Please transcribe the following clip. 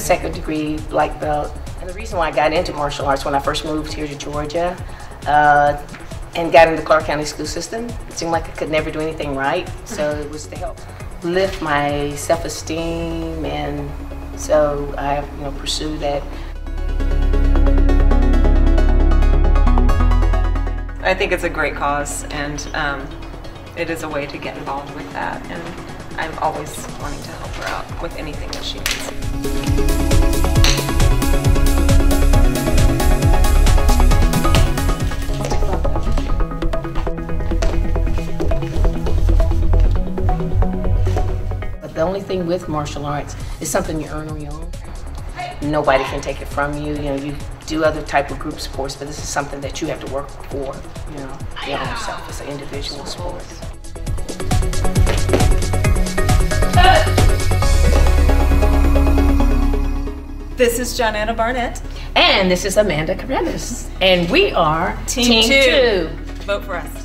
second degree black belt. And the reason why I got into martial arts when I first moved here to Georgia uh, and got into Clarke County school system, it seemed like I could never do anything right. So it was to help lift my self-esteem and so I you know pursued that. I think it's a great cause and um, it is a way to get involved with that and I'm always wanting to help her out with anything that she needs. But the only thing with martial arts is something you earn on your own. Nobody can take it from you. You know, you do other type of group sports, but this is something that you have to work for. You know, your own self. It's an individual sport. This is Johnetta Barnett. And this is Amanda Carrithers, and we are Team Two. Vote for us.